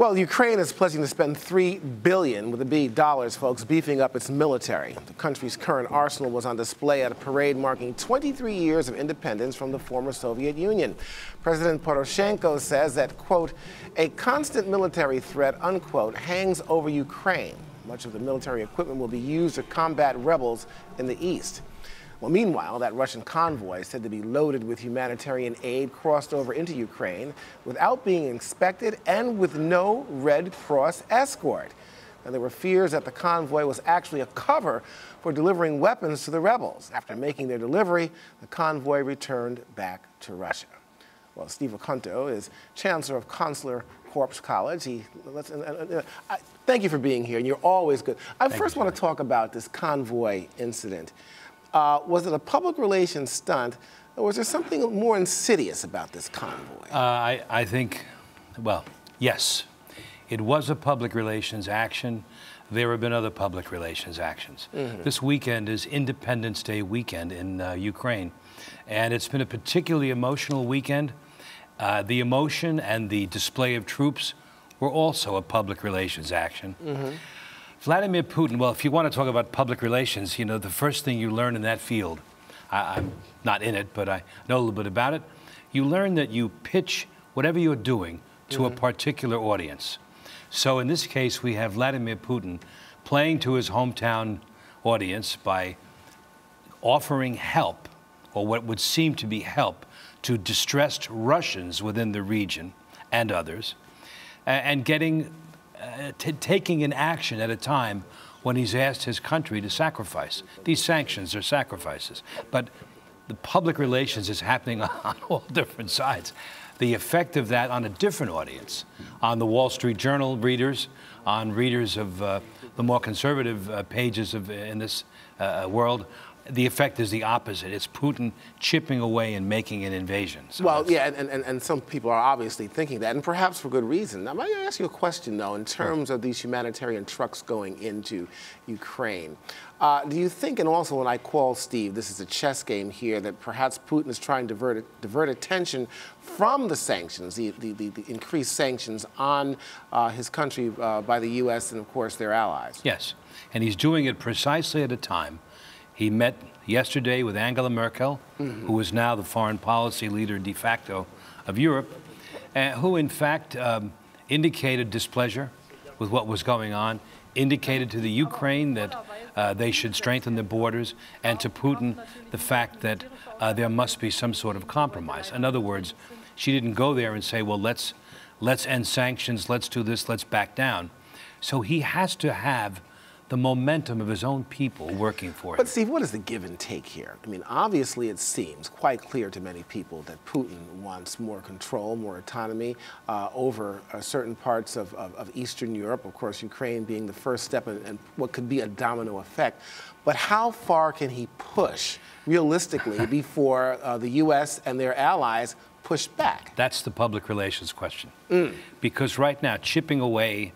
Well, Ukraine is pledging to spend three billion with a B dollars, folks, beefing up its military. The country's current arsenal was on display at a parade marking 23 years of independence from the former Soviet Union. President Poroshenko says that, quote, a constant military threat, unquote, hangs over Ukraine. Much of the military equipment will be used to combat rebels in the east. Well, meanwhile, that Russian convoy, said to be loaded with humanitarian aid, crossed over into Ukraine without being inspected and with no Red Cross escort. And there were fears that the convoy was actually a cover for delivering weapons to the rebels. After making their delivery, the convoy returned back to Russia. Well, Steve Acunto is chancellor of Consular Corps College. He, uh, uh, uh, I, thank you for being here, and you're always good. I thank first want to talk about this convoy incident. Uh, was it a public relations stunt, or was there something more insidious about this convoy? Uh, I, I think, well, yes. It was a public relations action. There have been other public relations actions. Mm -hmm. This weekend is Independence Day weekend in uh, Ukraine, and it's been a particularly emotional weekend. Uh, the emotion and the display of troops were also a public relations action. Mm -hmm. Vladimir Putin, well, if you want to talk about public relations, you know, the first thing you learn in that field, I, am not in it, but I know a little bit about it, you learn that you pitch whatever you're doing to mm -hmm. a mm-hmm. particular audience. So in this case, we have Vladimir Putin playing to his hometown audience by offering help, or what would seem to be help, to distressed Russians within the region and others, and getting uh, taking an action at a time when he's asked his country to sacrifice. These sanctions are sacrifices. But the public relations is happening on all different sides. The effect of that on a different audience, on the Wall Street Journal readers, on readers of uh, the more conservative uh, pages of, in this uh, world, the effect is the opposite. It's Putin chipping away and making an invasion. So well, yeah, and, and, and some people are obviously thinking that, and perhaps for good reason. Now, may I ask you a question, though, in terms of these humanitarian trucks going into Ukraine? Uh, do you think, and also when I call Steve, this is a chess game here, that perhaps Putin is trying to divert, divert attention from the sanctions, the, the, the, the increased sanctions on uh, his country uh, by the U.S. and, of course, their allies? Yes, and he's doing it precisely at a time he met yesterday with Angela Merkel, mm -hmm. who is now the foreign policy leader de facto of Europe, uh, who in fact um, indicated displeasure with what was going on, indicated to the Ukraine that uh, they should strengthen their borders, and to Putin the fact that uh, there must be some sort of compromise. In other words, she didn't go there and say, well, let's, let's end sanctions, let's do this, let's back down. So he has to have the momentum of his own people working for him. But Steve, what is the give and take here? I mean, obviously it seems quite clear to many people that Putin wants more control, more autonomy uh, over uh, certain parts of, of, of, Eastern Europe, of course, Ukraine being the first step in, in what could be a domino effect. But how far can he push realistically before uh, the U.S. and their allies push back? That's the public relations question. Mm. Because right now, chipping away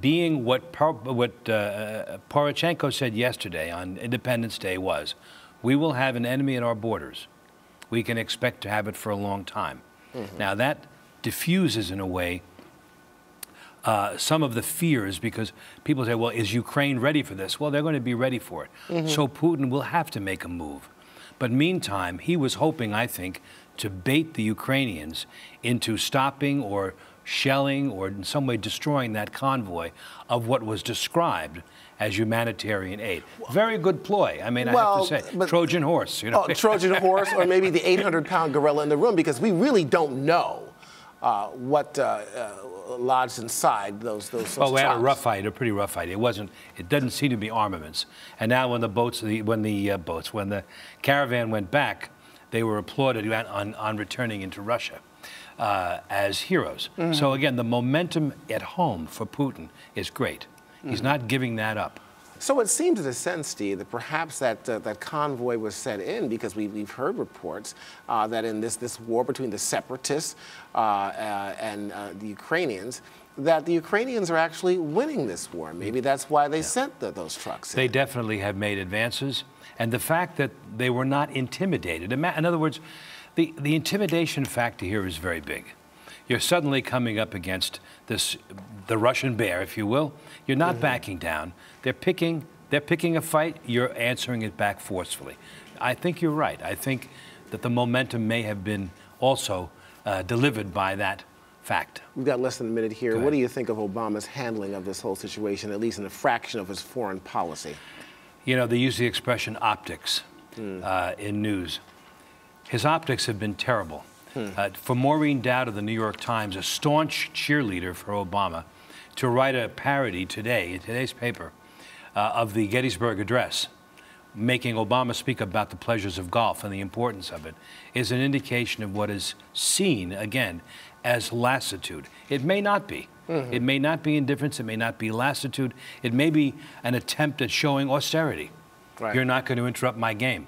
being what, what uh, Poroshenko said yesterday on Independence Day was, we will have an enemy at our borders. We can expect to have it for a long time. Mm -hmm. Now that diffuses in a way uh, some of the fears because people say, well, is Ukraine ready for this? Well, they're going to be ready for it. Mm -hmm. So Putin will have to make a move. But meantime, he was hoping, I think, to bait the Ukrainians into stopping or shelling or in some way destroying that convoy of what was described as humanitarian aid. Very good ploy. I mean, well, I have to say, Trojan horse. You know? Oh, Trojan horse, or maybe the 800-pound gorilla in the room, because we really don't know uh, what uh, uh, lodged inside those those. those oh, we had a rough fight, a pretty rough fight. It wasn't. It doesn't seem to be armaments. And now, when the boats, the, when the uh, boats, when the caravan went back, they were applauded on, on returning into Russia uh, as heroes. Mm -hmm. So again, the momentum at home for Putin is great. He's mm -hmm. not giving that up. So it seems in a sense, Steve, that perhaps that, uh, that convoy was set in because we, we've heard reports uh, that in this, this war between the separatists uh, uh and uh, the Ukrainians, that the Ukrainians are actually winning this war. Maybe that's why they yeah. sent the, those trucks. They definitely have made advances. And the fact that they were not intimidated, in other words, the, the intimidation factor here is very big. you're suddenly coming up against this, the Russian bear, if you will. You're not backing down. They're picking, they're picking a fight. You're answering it back forcefully. I think you're right. I think that the momentum may have been also uh, delivered by that fact. We've got less than a minute here. What do you think of Obama's handling of this whole situation, at least in a fraction of his foreign policy? You know, they use the expression optics uh, in news. His optics have been terrible. Uh, for Maureen Dowd of the New York Times, a staunch cheerleader for Obama, to write a parody today, in today's paper, uh, of the Gettysburg Address, making Obama speak about the pleasures of golf and the importance of it, is an indication of what is seen, again, as lassitude. It may not be. Mm-hmm. It may not be indifference. It may not be lassitude. It may be an attempt at showing austerity. Right. You're not going to interrupt my game.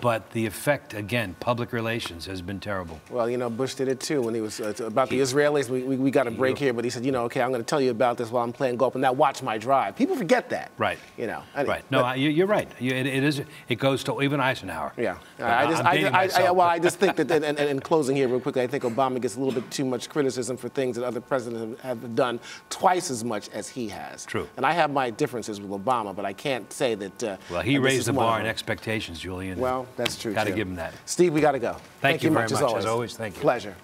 But the effect, again, public relations has been terrible. Well, you know, Bush did it too when he was uh, about the Israelis. We, we, we got a break here, but he said, you know, okay, I'm going to tell you about this while I'm playing golf, and now watch my drive. People forget that. Right. You know. I- Right. No, but- I, you- you're right. You, it, it is. It goes to even Eisenhower. Yeah, I just, I, I, I, well, I just think that, and, and, and in closing here, real quickly, I think Obama gets a little bit too much criticism for things that other presidents have, done twice as much as he has. True. And I have my differences with Obama, but I can't say that. Uh, well, he raised the bar in expectations, Julian. Well, that's true. Got to give him that. Steve, we got to go. Thank you very much, much, as as always. always. Thank you. Pleasure.